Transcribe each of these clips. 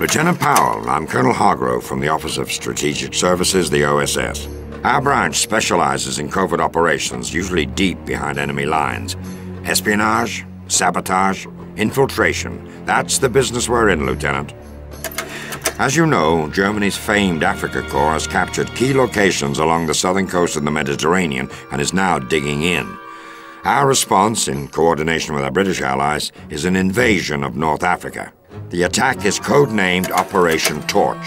Lieutenant Powell, I'm Colonel Hargrove from the Office of Strategic Services, the OSS. Our branch specializes in covert operations, usually deep behind enemy lines. Espionage, sabotage, infiltration. That's the business we're in, Lieutenant. As you know, Germany's famed Afrika Korps has captured key locations along the southern coast of the Mediterranean and is now digging in. Our response, in coordination with our British allies, is an invasion of North Africa. The attack is codenamed Operation Torch.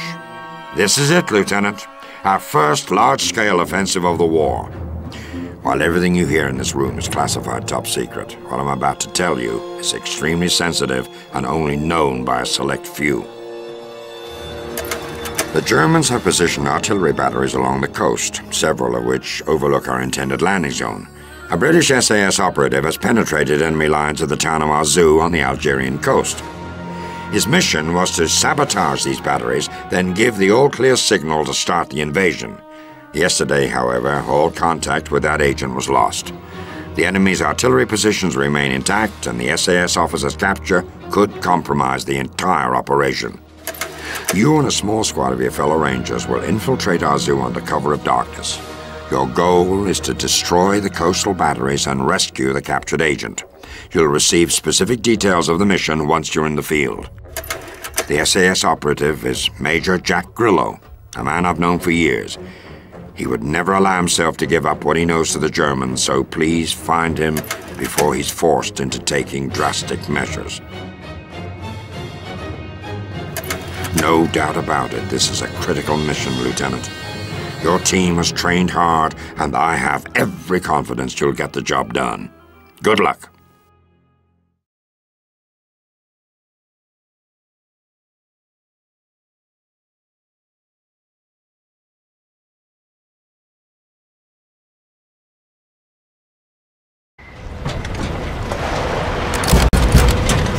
This is it, Lieutenant. Our first large-scale offensive of the war. While everything you hear in this room is classified top secret, what I'm about to tell you is extremely sensitive and only known by a select few. The Germans have positioned artillery batteries along the coast, several of which overlook our intended landing zone. A British SAS operative has penetrated enemy lines at the town of Arzew on the Algerian coast. His mission was to sabotage these batteries, then give the all-clear signal to start the invasion. Yesterday, however, all contact with that agent was lost. The enemy's artillery positions remain intact, and the SAS officer's capture could compromise the entire operation. You and a small squad of your fellow Rangers will infiltrate Arzew under cover of darkness. Your goal is to destroy the coastal batteries and rescue the captured agent. You'll receive specific details of the mission once you're in the field. The SAS operative is Major Jack Grillo, a man I've known for years. He would never allow himself to give up what he knows to the Germans, so please find him before he's forced into taking drastic measures. No doubt about it, this is a critical mission, Lieutenant. Your team has trained hard, and I have every confidence you'll get the job done. Good luck.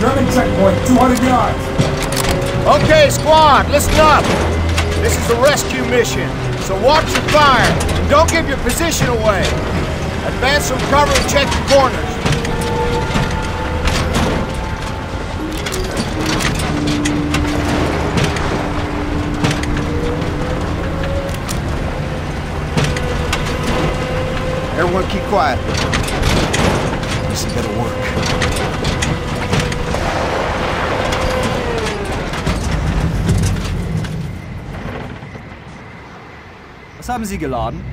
German checkpoint, 200 yards. Okay, squad, listen up. This is a rescue mission, so watch your fire and don't give your position away. Advance from cover and check the corners. Everyone keep quiet. This better work. Was haben Sie geladen?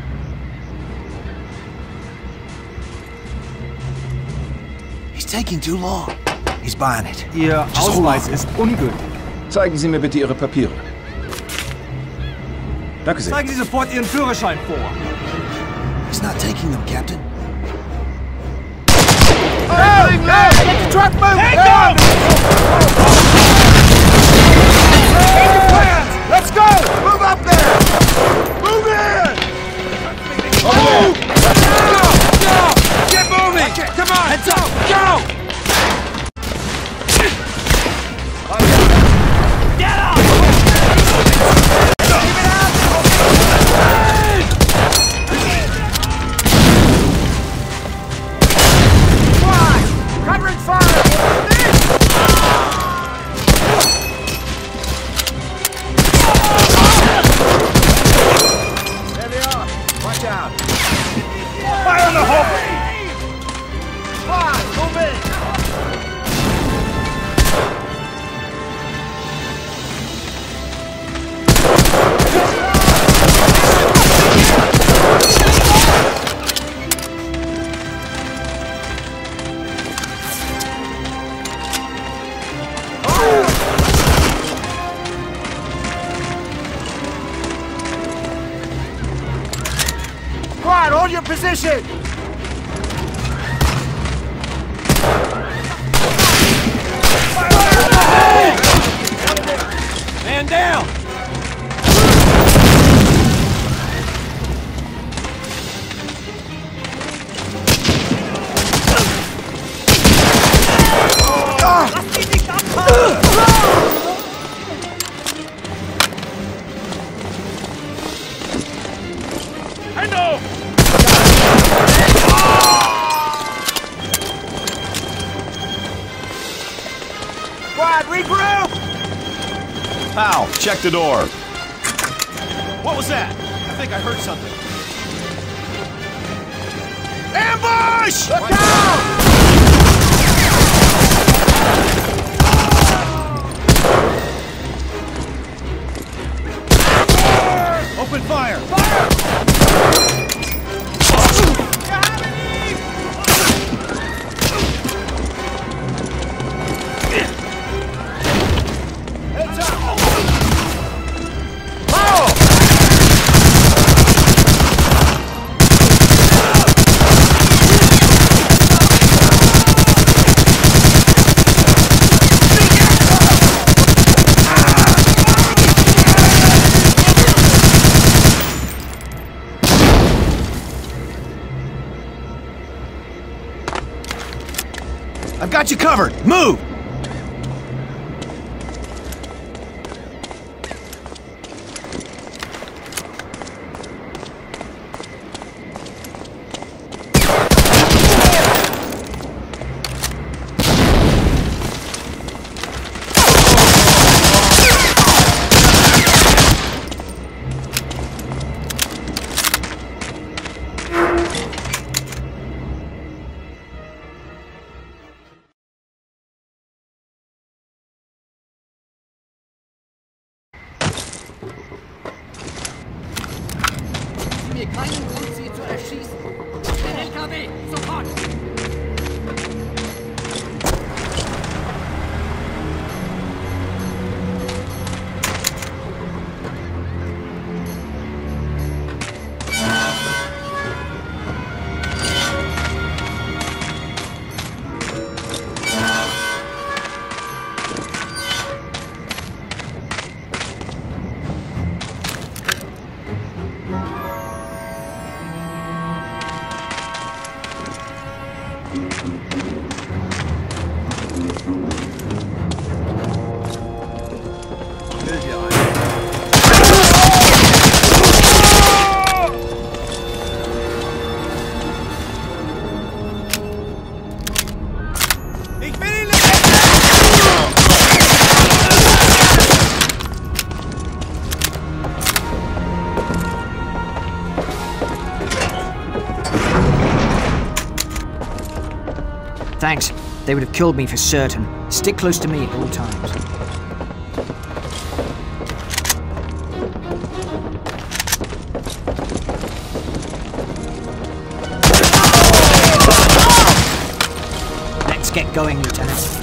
He's taking too long. He's buying it. Ihr Just Ausweis ist ungültig. Zeigen Sie mir bitte Ihre Papiere. Danke sehr. Zeigen Sie sofort Ihren Führerschein vor. He's not taking them, Captain. Hey, hey, get the truck moving! Take them! Change your plans! Let's go! Pal, the door. What was that? I think I heard something. Ambush! Look out! They would have killed me for certain. Stick close to me at all times. Let's get going, Lieutenant.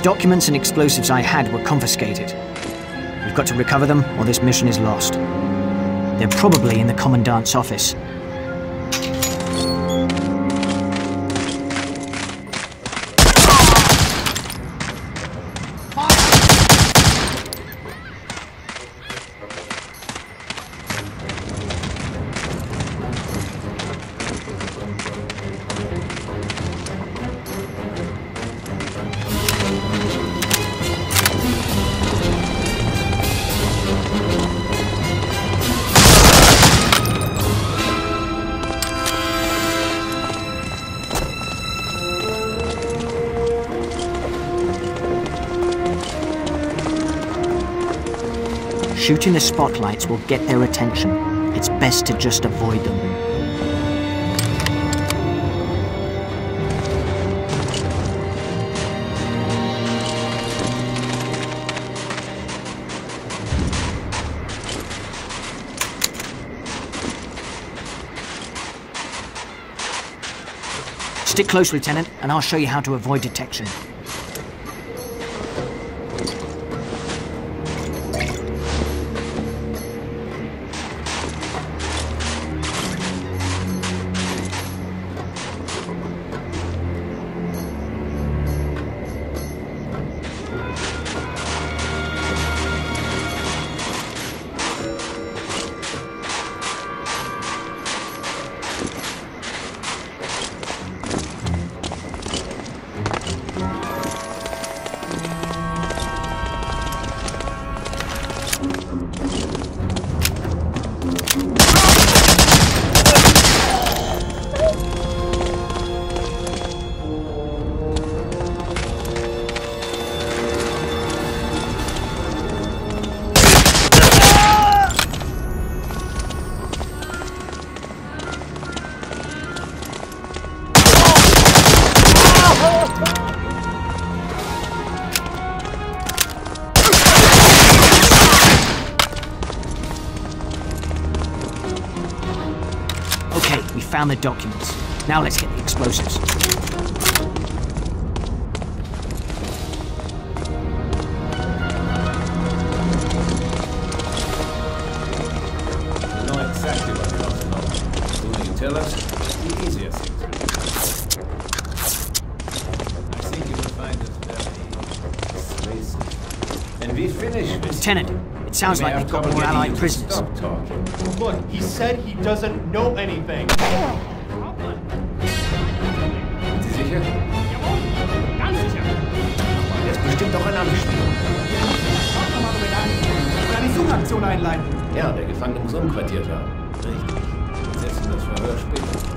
Documents and explosives I had were confiscated. We've got to recover them, or this mission is lost. They're probably in the Commandant's office. Shooting the spotlights will get their attention. It's best to just avoid them. Stick close, Lieutenant, and I'll show you how to avoid detection. Found the documents. Now let's get the explosives. We know exactly what we want to know. The sooner you tell us, the easier things will be. I think you will find us very persuasive. And we finish. Lieutenant, it sounds like they've got more allied prisoners. Stop talking. Look, he said he doesn't know anything. Sind Sie sicher? Ganz sicher. Er ist bestimmt auch ein Anspiel. Eine Suchaktion einleiten. Ja, der Gefangene muss umquartiert haben. Richtig. Wir setzen das Verhör später.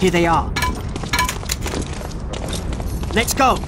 Here they are. Let's go!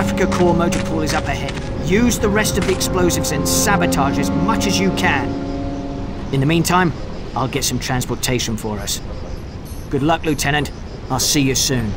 Afrika Korps motor pool is up ahead. Use the rest of the explosives and sabotage as much as you can. In the meantime, I'll get some transportation for us. Good luck, Lieutenant. I'll see you soon.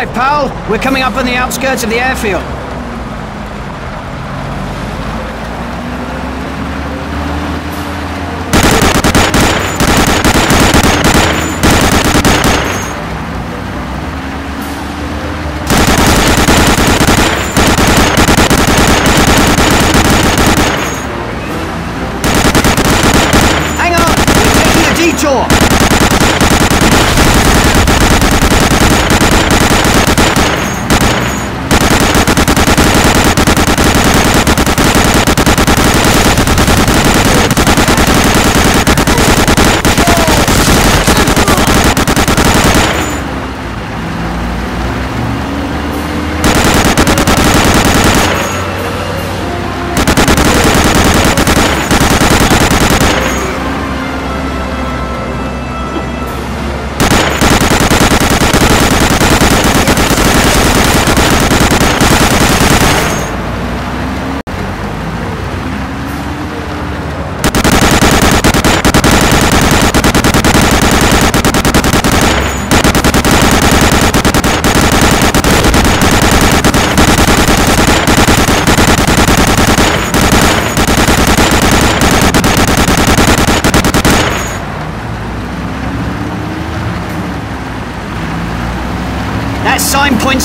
Drive, pal. We're coming up on the outskirts of the airfield.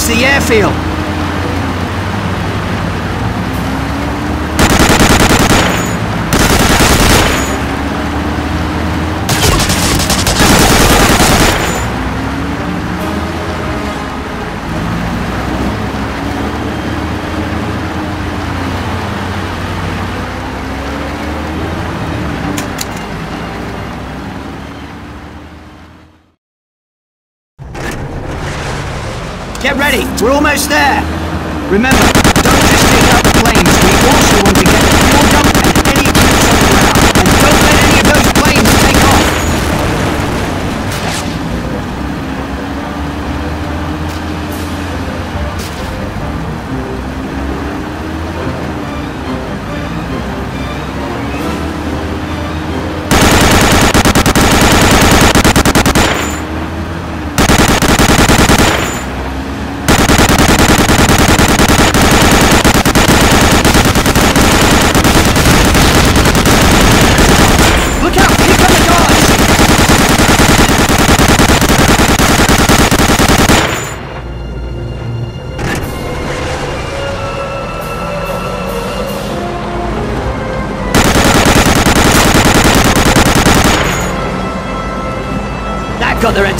the airfield. Remember...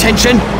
attention!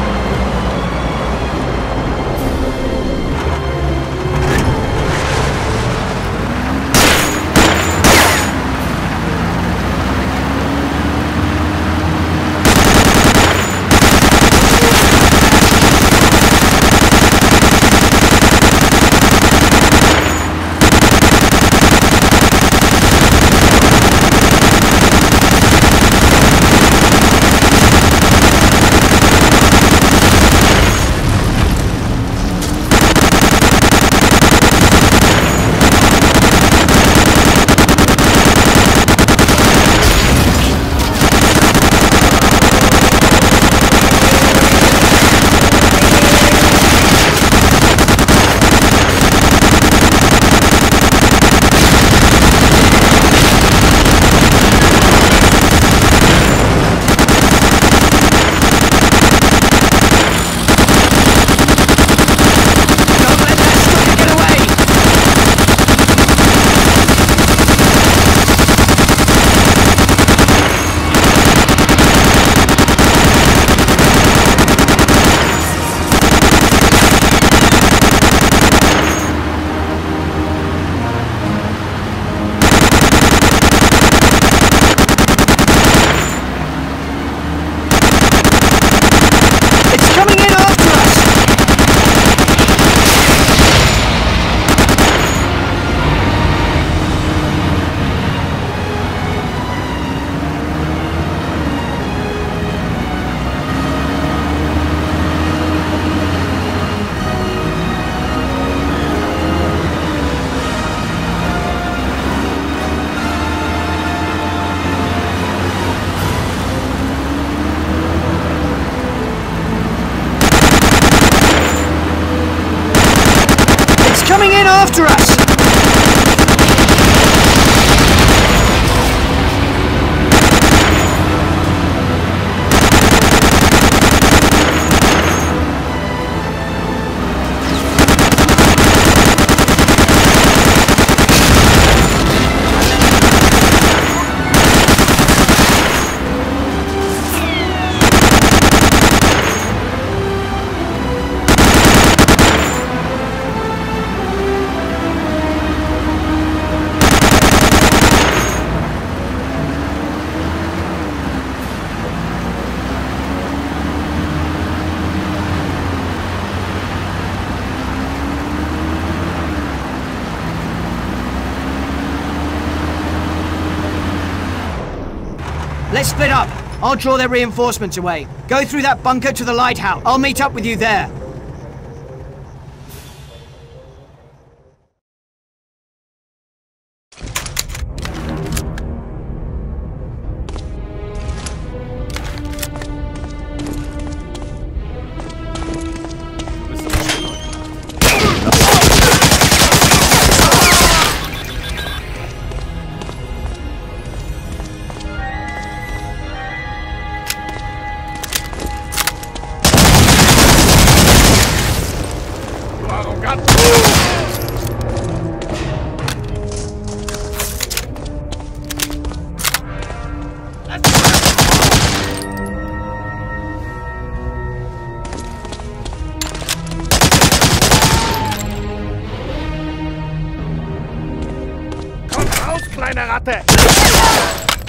Let's split up. I'll draw their reinforcements away. Go through that bunker to the lighthouse. I'll meet up with you there. करते हैं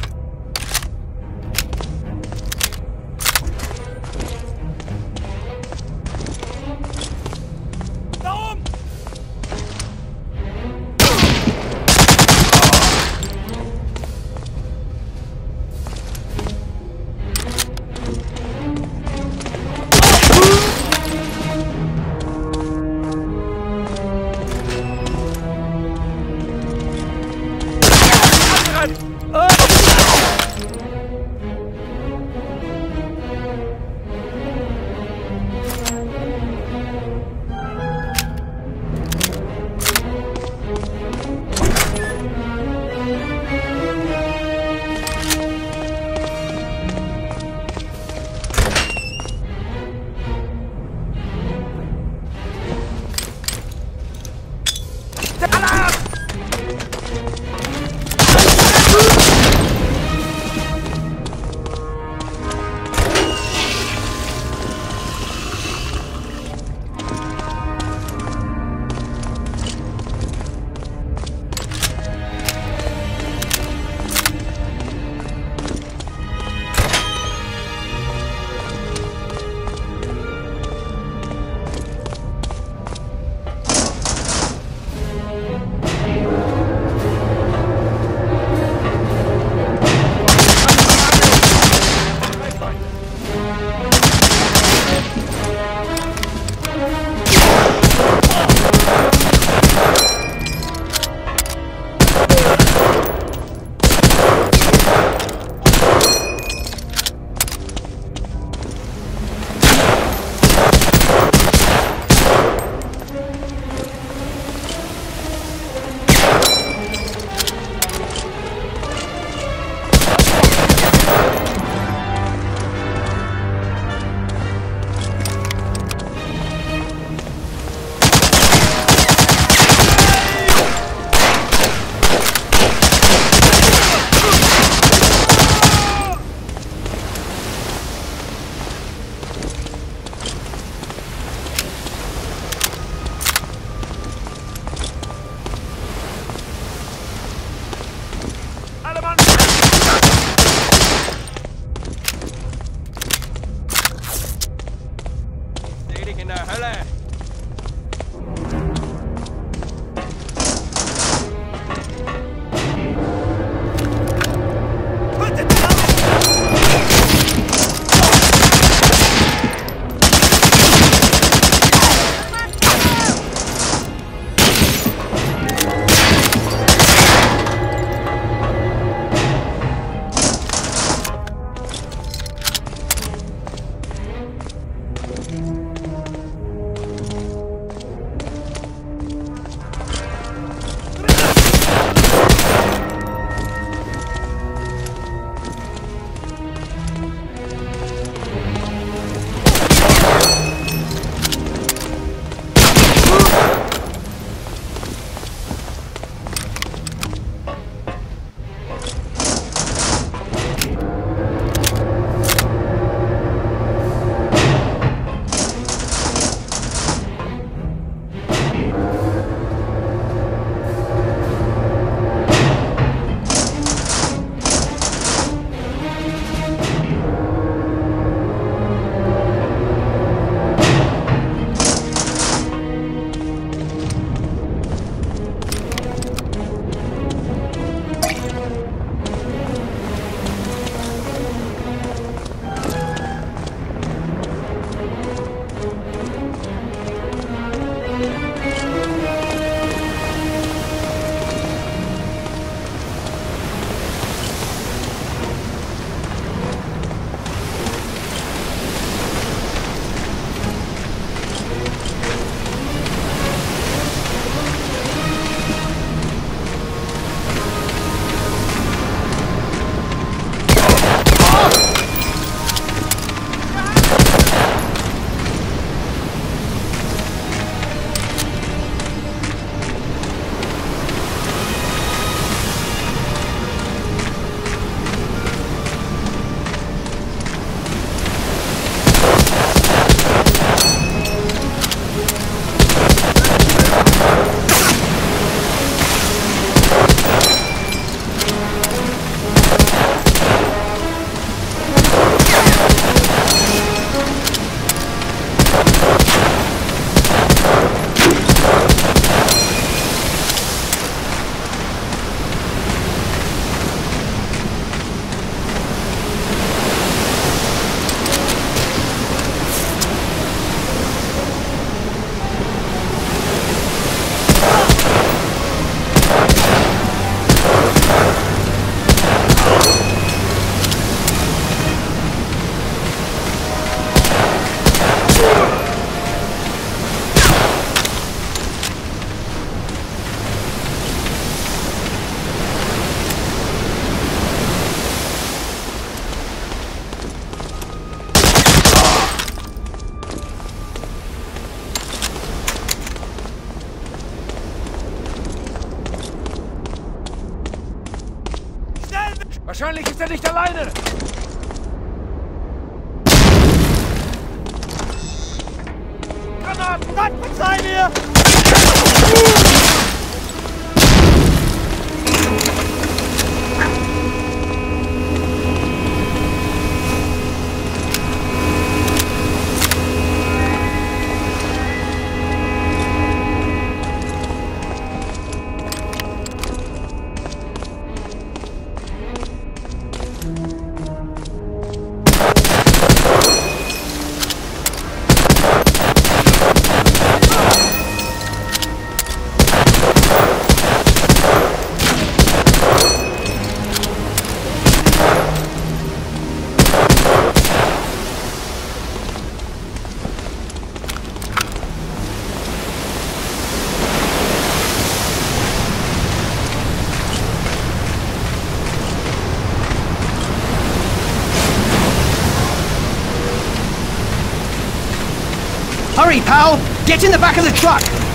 pal! Get in the back of the truck!